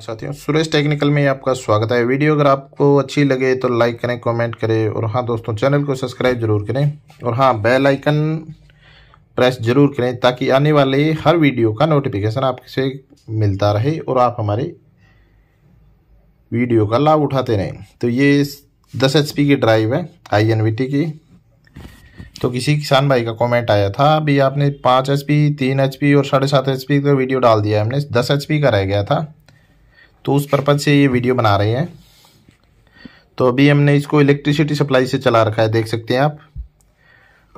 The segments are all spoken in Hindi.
साथियों, सुरेश टेक्निकल में आपका स्वागत है। वीडियो अगर आपको अच्छी लगे तो लाइक करें, कमेंट करें और हाँ दोस्तों, चैनल को सब्सक्राइब ज़रूर करें और हाँ बेल आइकन प्रेस ज़रूर करें ताकि आने वाले हर वीडियो का नोटिफिकेशन आपसे मिलता रहे और आप हमारे वीडियो का लाभ उठाते रहें। तो ये दस एच की ड्राइव है, आई की। तो किसी किसान भाई का कमेंट आया था, अभी आपने पाँच एच पी और साढ़े सात का वीडियो डाल दिया हमने। दस एच का रह गया था। तो उस पर्पज़ से ये वीडियो बना रहे हैं। तो अभी हमने इसको इलेक्ट्रिसिटी सप्लाई से चला रखा है, देख सकते हैं आप।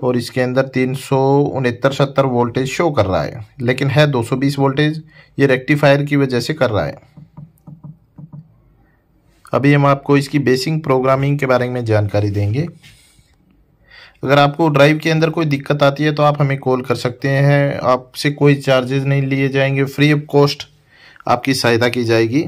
और इसके अंदर तीन सौ उनहत्तर सत्तर वोल्टेज शो कर रहा है। लेकिन है 220 वोल्टेज ये रेक्टिफायर की वजह से कर रहा है। अभी हम आपको इसकी बेसिक प्रोग्रामिंग के बारे में जानकारी देंगे। अगर आपको ड्राइव के अंदर कोई दिक्कत आती है तो आप हमें कॉल कर सकते हैं। आपसे कोई चार्जेज नहीं लिए जाएँगे। फ्री ऑफ़ कॉस्ट आपकी सहायता की जाएगी।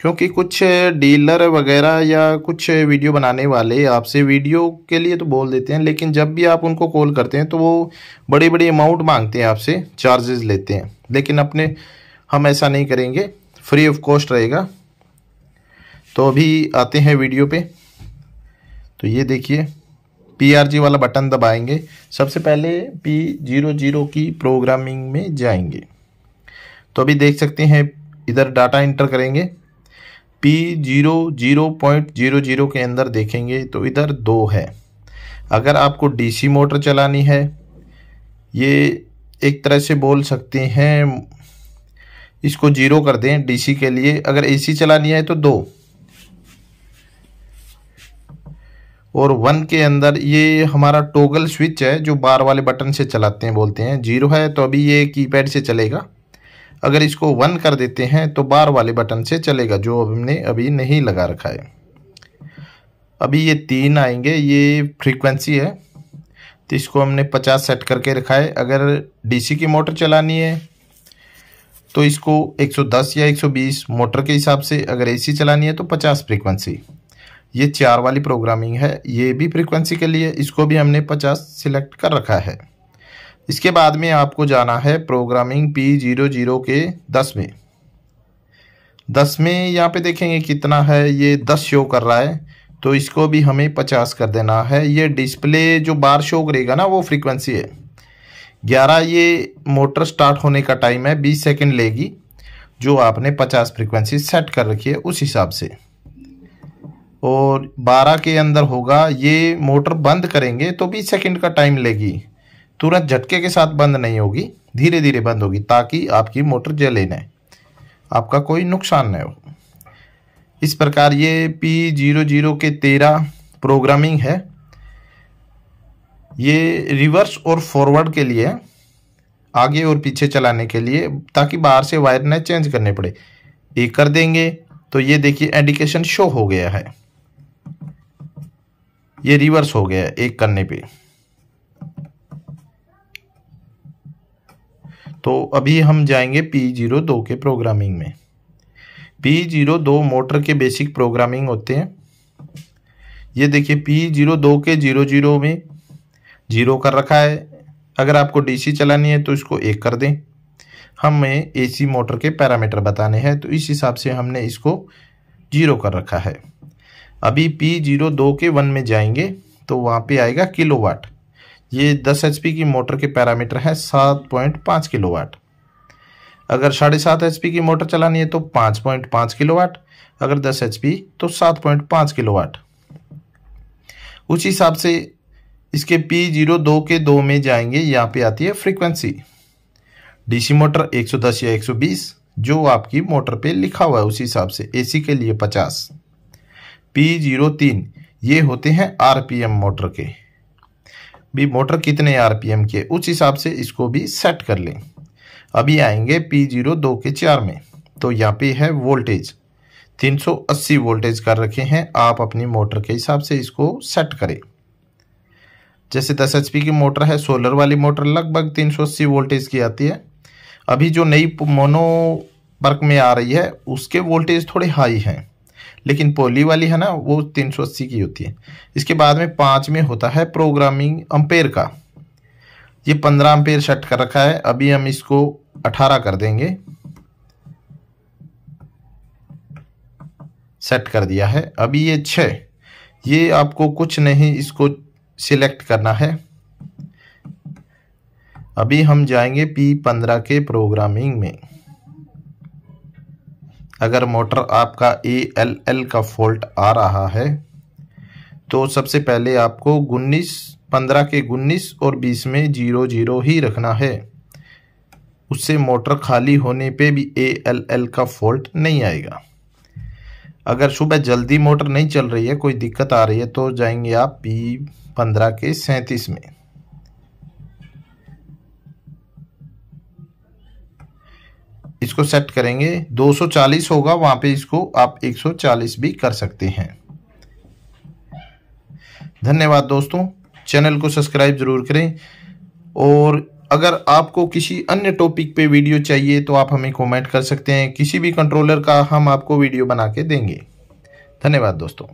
क्योंकि कुछ डीलर वगैरह या कुछ वीडियो बनाने वाले आपसे वीडियो के लिए तो बोल देते हैं, लेकिन जब भी आप उनको कॉल करते हैं तो वो बड़ी बड़ी अमाउंट मांगते हैं आपसे चार्जेस लेते हैं। लेकिन अपने, हम ऐसा नहीं करेंगे फ्री ऑफ़ कॉस्ट रहेगा। तो अभी आते हैं वीडियो पे। तो ये देखिए पी वाला बटन दबाएँगे। सबसे पहले पी ज़ीरो ज़ीरो की प्रोग्रामिंग में जाएँगे। तो अभी देख सकते हैं, इधर डाटा इंटर करेंगे। P zero zero point zero zero के अंदर देखेंगे तो इधर दो है। अगर आपको डीसी मोटर चलानी है, ये एक तरह से बोल सकते हैं, इसको ज़ीरो कर दें डीसी के लिए। अगर एसी चलानी है तो दो। और वन के अंदर ये हमारा टोगल स्विच है, जो बार वाले बटन से चलाते हैं, बोलते हैं। ज़ीरो है तो अभी ये कीपैड से चलेगा। अगर इसको वन कर देते हैं तो बार वाले बटन से चलेगा, जो हमने अभी नहीं लगा रखा है। अभी ये तीन आएँगे, ये फ्रीक्वेंसी है तो इसको हमने पचास सेट करके रखा है। अगर डीसी की मोटर चलानी है तो इसको 110 या 120 मोटर के हिसाब से, अगर एसी चलानी है तो 50 फ्रीक्वेंसी ये चार वाली प्रोग्रामिंग है, ये भी फ्रीक्वेंसी के लिए, इसको भी हमने 50 सिलेक्ट कर रखा है। इसके बाद में आपको जाना है प्रोग्रामिंग पी ज़ीरो ज़ीरो के दस में। दस में यहाँ पे देखेंगे कितना है, ये दस शो कर रहा है तो इसको भी हमें पचास कर देना है। ये डिस्प्ले जो बार शो करेगा ना, वो फ्रीक्वेंसी है। ग्यारह ये मोटर स्टार्ट होने का टाइम है, बीस सेकेंड लेगी, जो आपने पचास फ्रीक्वेंसी सेट कर रखी है उस हिसाब से। और बारह के अंदर होगा, ये मोटर बंद करेंगे तो बीस सेकंड का टाइम लेगी। तुरंत झटके के साथ बंद नहीं होगी धीरे धीरे बंद होगी, ताकि आपकी मोटर जले न। आपका कोई नुकसान न हो। इस प्रकार ये पी ज़ीरो ज़ीरो के तेरह प्रोग्रामिंग है। ये रिवर्स और फॉरवर्ड के लिए, आगे और पीछे चलाने के लिए, ताकि बाहर से वायर न चेंज करने पड़े। एक कर देंगे तो ये देखिए इंडिकेशन शो हो गया है। ये रिवर्स हो गया है, एक करने पे। तो अभी हम जाएँगे पी ज़ीरो दो के प्रोग्रामिंग में। पी ज़ीरो दो मोटर के बेसिक प्रोग्रामिंग होते हैं। ये देखिए पी ज़ीरो दो के ज़ीरो ज़ीरो में ज़ीरो कर रखा है। अगर आपको डीसी चलानी है तो इसको एक कर दें। हमें एसी मोटर के पैरामीटर बताने हैं तो इस हिसाब से हमने इसको ज़ीरो कर रखा है। अभी पी ज़ीरो दो के वन में जाएँगे तो वहाँ पे आएगा किलोवाट ये 10 एच की मोटर के पैरामीटर है 7.5 किलोवाट। अगर साढ़े सात एच की मोटर चलानी है तो 5.5 किलोवाट, अगर 10 एच तो 7.5 किलोवाट। उस हिसाब से इसके पी ज़ीरो दो के दो में जाएँगे, यहाँ पे आती है फ्रीक्वेंसी डीसी मोटर 110 या 120 जो आपकी मोटर पे लिखा हुआ है, उसी हिसाब से एसी के लिए 50 पी ज़ीरो तीन, ये होते हैं आरपीएम मोटर के। भी मोटर कितने आरपीएम के, उस हिसाब से इसको भी सेट कर लें। अभी आएँगे पी ज़ीरो दो के चार में। तो यहाँ पे है वोल्टेज 380 वोल्टेज कर रखे हैं, आप अपनी मोटर के हिसाब से इसको सेट करें। जैसे 10 एचपी की मोटर है सोलर वाली मोटर लगभग 380 वोल्टेज की आती है। अभी जो नई मोनो वर्क में आ रही है, उसके वोल्टेज थोड़े हाई हैं। लेकिन पोली वाली है ना, वो तीन सौ अस्सी की होती है। इसके बाद में पाँच में होता है प्रोग्रामिंग अम्पेयर का। ये पंद्रह अम्पेयर सेट कर रखा है। अभी हम इसको अठारह कर देंगे। सेट कर दिया है। अभी ये छः ये आपको कुछ नहीं इसको सिलेक्ट करना है। अभी हम जाएँगे पी पंद्रह के प्रोग्रामिंग में। अगर मोटर आपका ए एल एल का फॉल्ट आ रहा है तो सबसे पहले आपको उन्नीस, पंद्रह के उन्नीस और बीस में ज़ीरो ज़ीरो ही रखना है। उससे मोटर खाली होने पे भी ए एल एल का फॉल्ट नहीं आएगा। अगर सुबह जल्दी मोटर नहीं चल रही है, कोई दिक्कत आ रही है तो जाएँगे आप पी पंद्रह के सैंतीस में। इसको सेट करेंगे। 240 होगा, वहाँ पे इसको आप 140 भी कर सकते हैं। धन्यवाद दोस्तों। चैनल को सब्सक्राइब ज़रूर करें। और अगर आपको किसी अन्य टॉपिक पे वीडियो चाहिए तो आप हमें कमेंट कर सकते हैं। किसी भी कंट्रोलर का हम आपको वीडियो बना के देंगे। धन्यवाद दोस्तों।